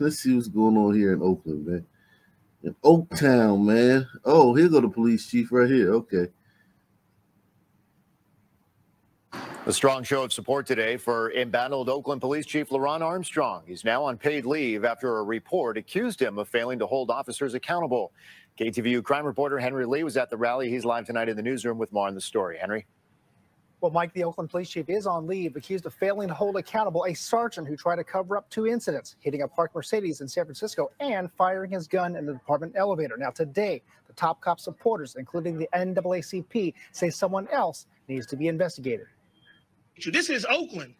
let's see what's going on here in Oakland, man. In Oaktown, man. Oh, here go the police chief right here. Okay. A strong show of support today for embattled Oakland Police Chief LeRonne Armstrong. He's now on paid leave after a report accused him of failing to hold officers accountable. KTVU crime reporter Henry Lee was at the rally. He's live tonight in the newsroom with more on the story. Henry. Well, Mike, the Oakland police chief is on leave, accused of failing to hold accountable a sergeant who tried to cover up two incidents, hitting a parked Mercedes in San Francisco and firing his gun in the department elevator. Now, today, the top cop supporters, including the NAACP, say someone else needs to be investigated. This is Oakland.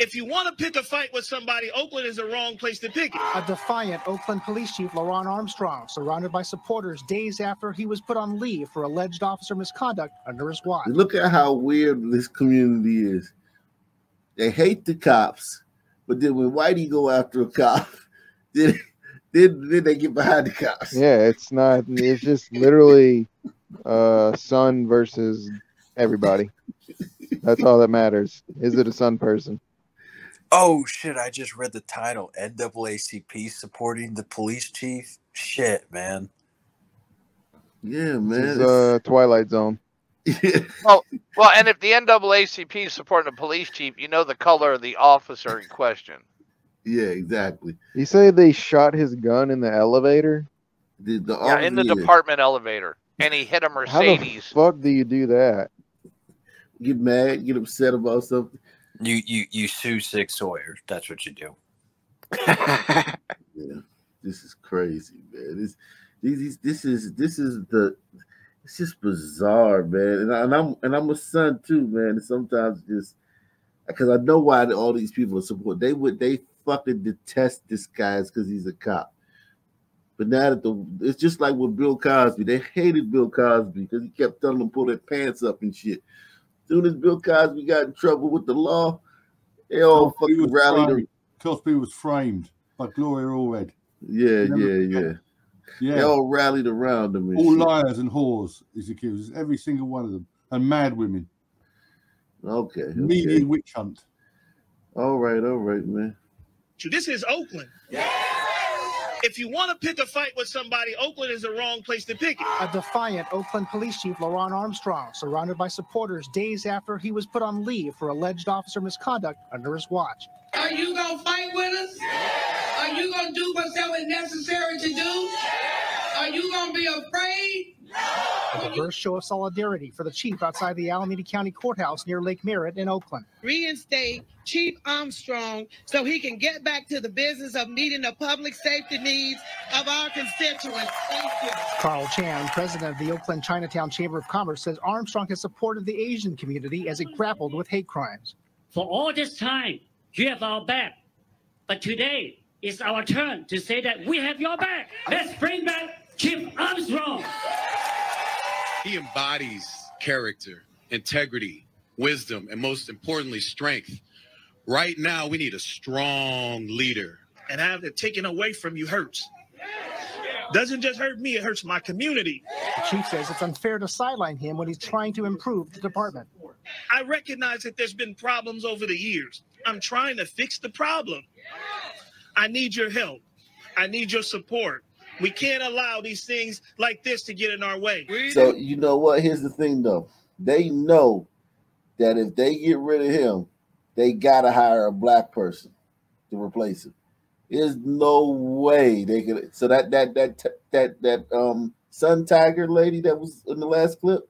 If you want to pick a fight with somebody, Oakland is the wrong place to pick it. A defiant Oakland police chief, LeRonne Armstrong, surrounded by supporters days after he was put on leave for alleged officer misconduct under his watch. Look at how weird this community is. They hate the cops, but then when Whitey go after a cop, then then, then they get behind the cops. Yeah, it's not. It's just literally uh son versus everybody. That's all that matters. Is it a sun person? Oh shit! I just read the title. NAACP supporting the police chief. Shit, man. Yeah, This man. is uh, Twilight Zone. Well, well, and if the NAACP is supporting the police chief, you know the color of the officer in question. yeah, exactly. You say they shot his gun in the elevator? The, the Yeah, in the officer- department elevator, and he hit a Mercedes. How the Mercedes. fuck do you do that? get mad, get upset about something. You you you sue Sig Sauer. That's what you do. Yeah, this is crazy, man. This, this, this is this is the. It's just bizarre, man. And, I, and I'm and I'm a son too, man. And sometimes just because I know why all these people support. They would they fucking detest this guy because he's a cop. But now that the it's just like with Bill Cosby, they hated Bill Cosby because he kept telling them pull their pants up and shit. Soon as Bill Cosby got in trouble with the law, they all Cosby fucking rallied. framed. Cosby was framed by Gloria Allred. Yeah, yeah, yeah. Yeah. They all rallied around him. All shit. liars and whores is accused. Every single one of them. And mad women. Okay, okay. Median witch hunt. All right, all right, man. So This is Oakland. If you want to pick a fight with somebody, Oakland is the wrong place to pick it. A defiant Oakland police chief, LeRonne Armstrong, surrounded by supporters days after he was put on leave for alleged officer misconduct under his watch. Are you gonna fight with us? Are you gonna do what's necessary to do? Are you gonna be afraid? A diverse show of solidarity for the chief outside the Alameda County Courthouse near Lake Merritt in Oakland. Reinstate Chief Armstrong so he can get back to the business of meeting the public safety needs of our constituents. Thank you. Carl Chan, president of the Oakland Chinatown Chamber of Commerce, says Armstrong has supported the Asian community as it grappled with hate crimes. For all this time, you have our back. But today it's our turn to say that we have your back. Let's bring back Chief Armstrong. He embodies character, integrity, wisdom, and most importantly, strength. Right now, we need a strong leader. And having it taken away from you hurts. Doesn't just hurt me, it hurts my community. The chief says it's unfair to sideline him when he's trying to improve the department. I recognize that there's been problems over the years. I'm trying to fix the problem. I need your help. I need your support. We can't allow these things like this to get in our way. So you know what? Here's the thing, though. They know that if they get rid of him, they gotta hire a black person to replace him. There's no way they could. So that that that that that um Sun Tiger lady that was in the last clip,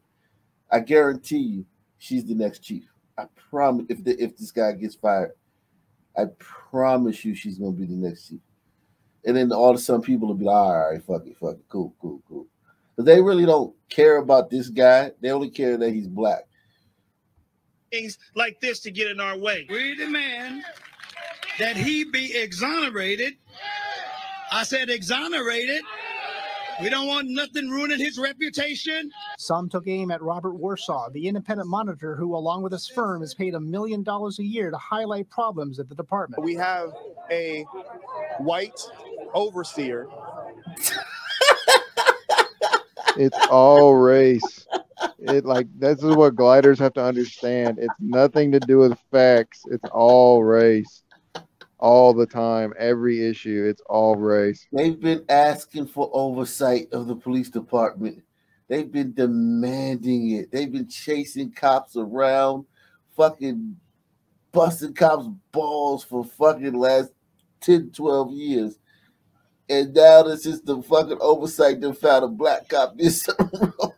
I guarantee you, she's the next chief. I promise. If the, if this guy gets fired, I promise you, she's gonna be the next chief. And then all of a sudden, people will be like, all right, fuck it, fuck it, cool, cool, cool. But they really don't care about this guy. They only care that he's black. Things like this to get in our way. We demand that he be exonerated. I said exonerated. We don't want nothing ruining his reputation. Some took aim at Robert Warshaw, the independent monitor who, along with his firm, is paid a million dollars a year to highlight problems at the department. We have a white overseer. It's all race. It like this is what gliders have to understand. It's nothing to do with facts. It's all race. all the time, every issue. It's all race. They've been asking for oversight of the police department. They've been demanding it. They've been chasing cops around, fucking busting cops' balls for fucking last 10, 12 years. And now this is the fucking oversight that found a black cop did something wrong.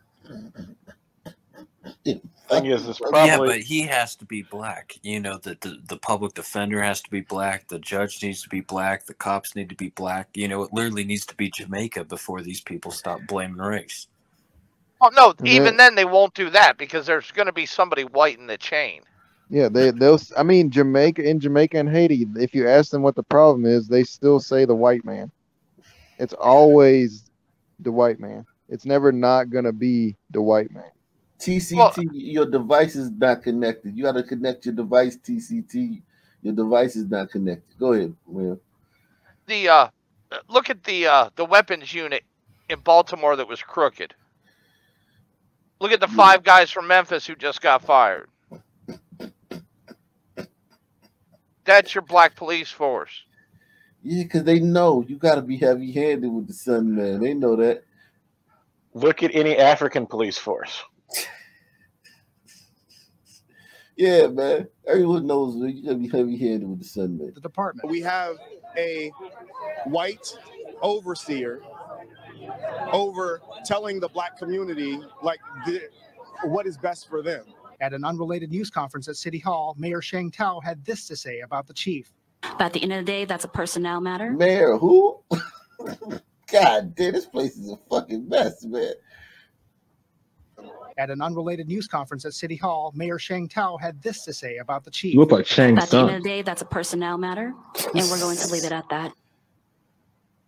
Thing is, it's probably Yeah, but he has to be black. You know, the, the the public defender has to be black. The judge needs to be black. The cops need to be black. You know, it literally needs to be Jamaica before these people stop blaming race. Oh no, And even then- then they won't do that because there's going to be somebody white in the chain. Yeah, they they'll. I mean, Jamaica in Jamaica and Haiti, if you ask them what the problem is, they still say the white man. It's always the white man. It's never not gonna be the white man. TCT, your device is not connected. You got to connect your device, TCT. Your device is not connected. Go ahead, Will. The uh, look at the uh, the weapons unit in Baltimore that was crooked. Look at the five guys from Memphis who just got fired. That's your black police force. Yeah, because they know you got to be heavy handed with the Sun Man. They know that. look at any African police force. Yeah, man. Everyone knows man, you got to be heavy handed with the Sun Man. The department. We have a white overseer over telling the black community like the, what is best for them. At an unrelated news conference at City Hall, Mayor Sheng Thao had this to say about the chief. But at the end of the day, that's a personnel matter. Mayor, who? God damn, this place is a fucking mess, man. At an unrelated news conference at City Hall, Mayor Sheng Thao had this to say about the chief. You look like Shang's But at the end of the day, that's a personnel matter, and we're going to leave it at that.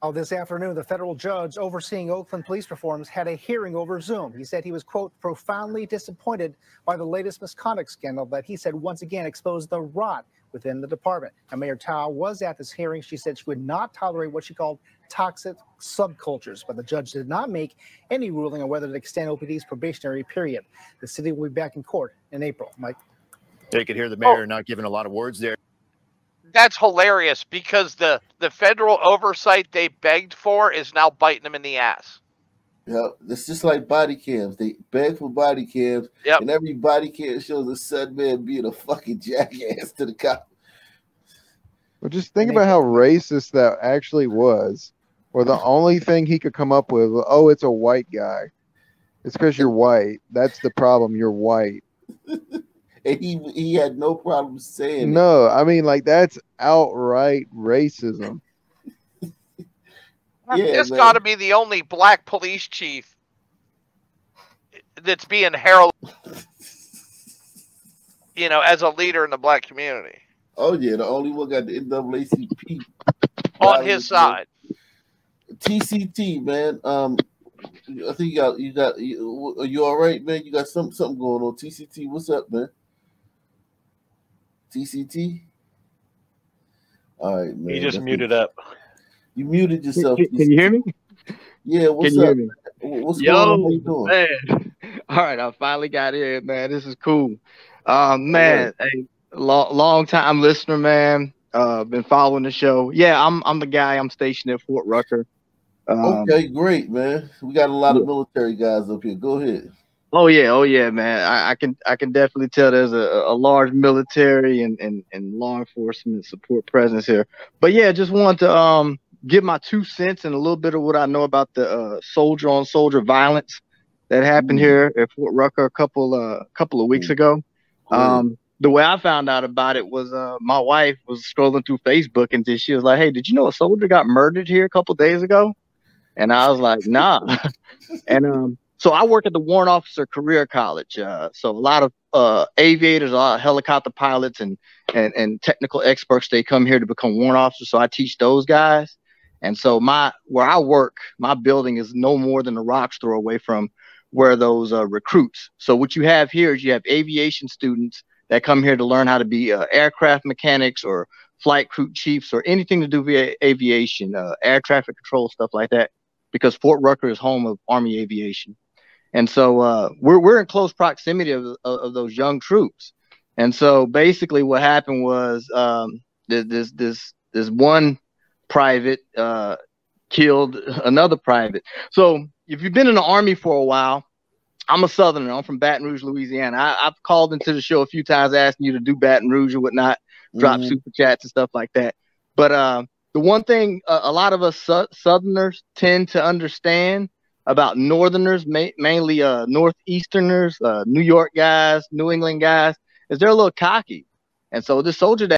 Oh, this afternoon, the federal judge overseeing Oakland police reforms had a hearing over Zoom. He said he was, quote, profoundly disappointed by the latest misconduct scandal that he said once again exposed the rot within the department. And Mayor Thao was at this hearing. She said she would not tolerate what she called toxic subcultures, but the judge did not make any ruling on whether to extend OPD's probationary period. The city will be back in court in April. Mike. You could hear the mayor oh. not giving a lot of words there. That's hilarious because the the federal oversight they begged for is now biting them in the ass. Yeah, it's just like body cams. They beg for body cams, Yep. and every body cam shows a Sun Man being a fucking jackass to the cop. But just think about how racist that actually was. Where the only thing he could come up with, oh, it's a white guy. It's because you're white. That's the problem. You're white. And he he had no problem saying it. No, I mean like that's outright racism. Yeah, this man. got to be the only black police chief that's being heralded, you know, as a leader in the black community Oh yeah, the only one got the NAACP on his side. TCT man. Um, I think you got you got you, are you all right, man? You got some something going on. TCT, what's up, man? TCT. All right, man. He just That's- muted up. You muted yourself. Can, can you hear me? Yeah, what's Can you up? hear me? What's Yo, going on? How you doing? man. All right, I finally got here, man. This is cool. Uh, man, hey, long, long time listener, man. Uh, been following the show. Yeah, I'm I'm the guy. I'm stationed at Fort Rucker. Um, Okay, great, man. We got a lot of military guys up here. Go ahead. Oh yeah, oh yeah, man. I, I can I can definitely tell there's a, a large military and, and, and law enforcement support presence here. But yeah, just wanted to um give my two cents and a little bit of what I know about the uh, soldier on soldier violence that happened here at Fort Rucker a couple uh couple of weeks ago. Um the way I found out about it was uh my wife was scrolling through Facebook and she was like, Hey, did you know a soldier got murdered here a couple days ago? And I was like, nah. and um so I work at the Warrant Officer Career College. Uh, so a lot of uh, aviators, a lot of helicopter pilots, and, and and technical experts they come here to become warrant officers. So I teach those guys. And so my where I work, my building is no more than a rock's throw away from where those uh, recruits. So what you have here is you have aviation students that come here to learn how to be uh, aircraft mechanics or flight crew chiefs or anything to do with aviation, uh, air traffic control stuff like that, because Fort Rucker is home of Army aviation. And so uh, we're we're in close proximity of, of, of those young troops. And so basically, what happened was um, th- this this this one private uh, killed another private. So if you've been in the army for a while, I'm a Southerner. I'm from Baton Rouge, Louisiana. I, I've called into the show a few times asking you to do Baton Rouge or whatnot, drop Mhm. super chats and stuff like that. But uh, the one thing uh, a lot of us Sou- Southerners tend to understand about Northerners, ma- mainly uh, Northeasterners, uh, New York guys, New England guys, is they're a little cocky. And so this soldier